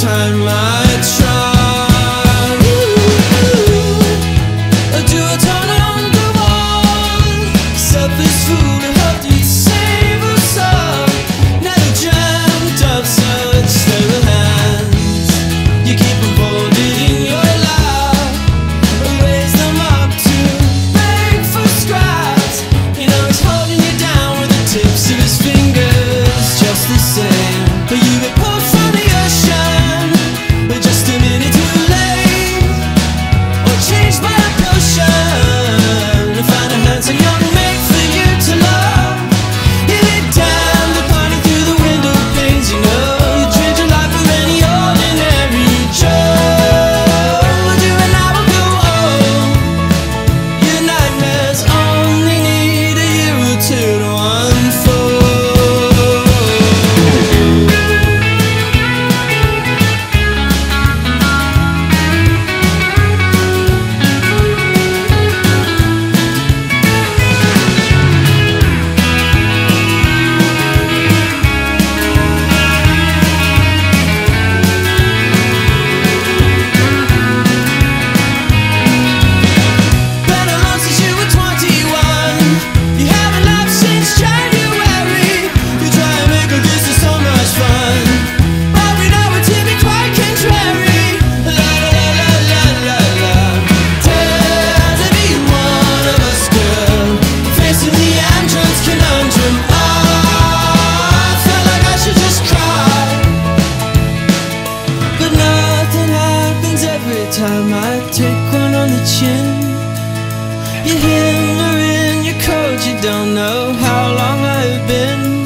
timeline. Take one on the chin. You're hammering your cold, you don't know how long I've been